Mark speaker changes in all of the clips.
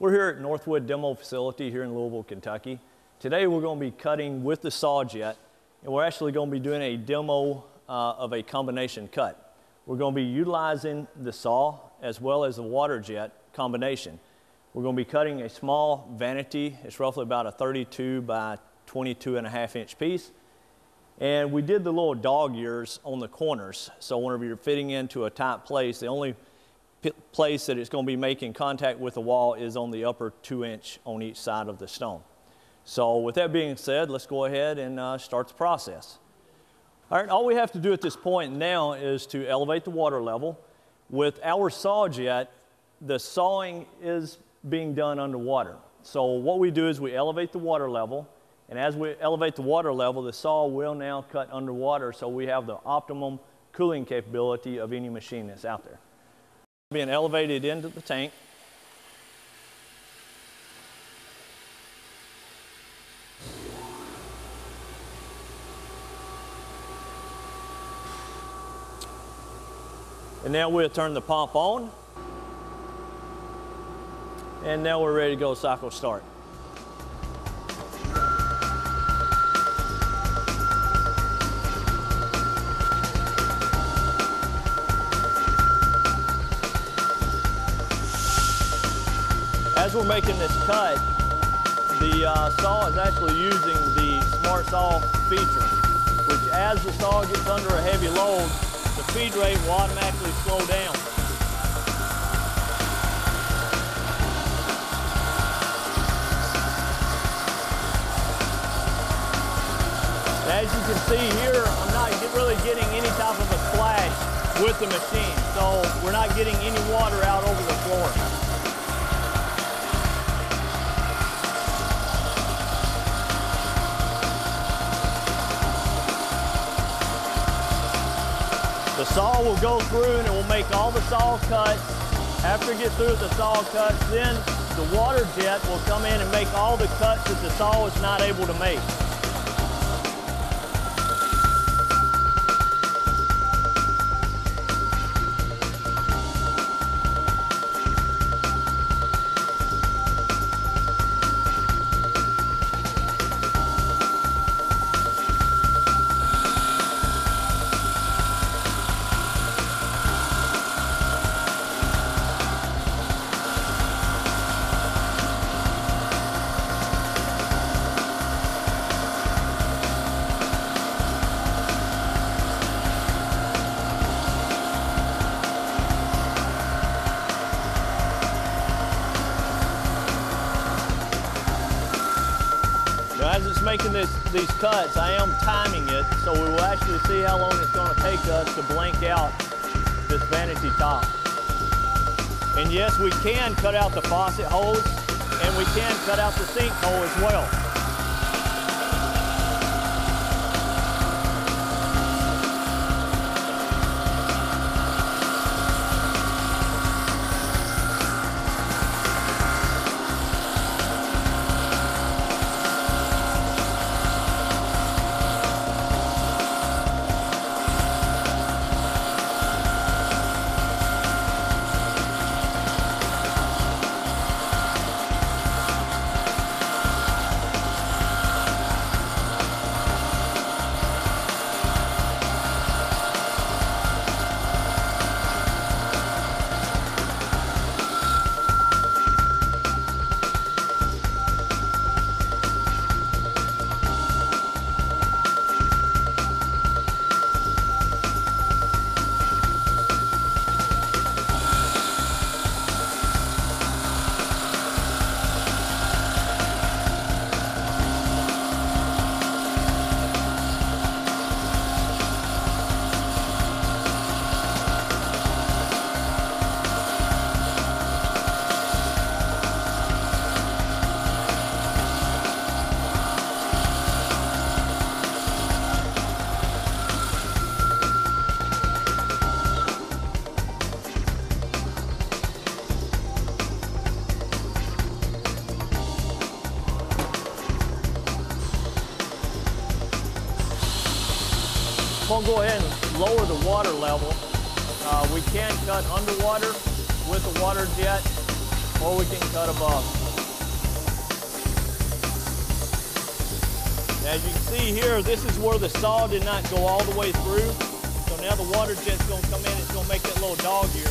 Speaker 1: We're here at Northwood Demo Facility here in Louisville, Kentucky. Today we're going to be cutting with the SawJet and we're actually going to be doing a demo uh, of a combination cut. We're going to be utilizing the saw as well as the water jet combination. We're going to be cutting a small vanity. It's roughly about a 32 by 22 and a half inch piece. And we did the little dog ears on the corners. So whenever you're fitting into a tight place, the only place that it's going to be making contact with the wall is on the upper two inch on each side of the stone. So with that being said, let's go ahead and uh, start the process. All right, all we have to do at this point now is to elevate the water level. With our SawJet, the sawing is being done underwater. So what we do is we elevate the water level, and as we elevate the water level, the saw will now cut underwater so we have the optimum cooling capability of any machine that's out there being elevated into the tank. And now we'll turn the pump on. And now we're ready to go cycle start. As we're making this cut, the uh, saw is actually using the Smart Saw feature, which as the saw gets under a heavy load, the feed rate will automatically slow down. As you can see here, I'm not really getting any type of a splash with the machine, so we're not getting any water out over the floor. Saw will go through and it will make all the saw cuts. After it gets through the saw cuts, then the water jet will come in and make all the cuts that the saw is not able to make. As it's making this, these cuts, I am timing it, so we will actually see how long it's going to take us to blank out this vanity top. And yes, we can cut out the faucet holes, and we can cut out the sink hole as well. Gonna go ahead and lower the water level. Uh, we can cut underwater with the water jet, or we can cut above. As you can see here, this is where the saw did not go all the way through. So now the water jet's gonna come in, it's gonna make that little dog ear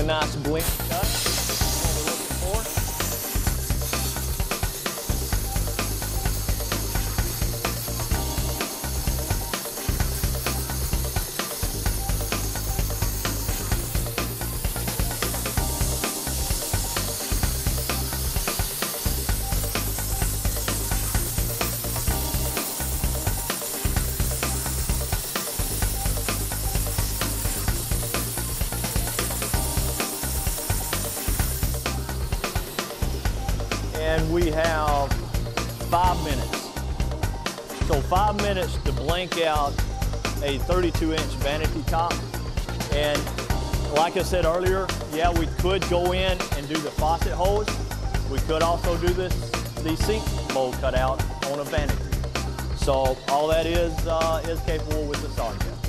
Speaker 1: Nice blink and we have five minutes. So five minutes to blank out a 32 inch vanity top. And like I said earlier, yeah, we could go in and do the faucet hose. We could also do this, the sink bowl cutout on a vanity. So all that is, uh, is capable with the SawJet.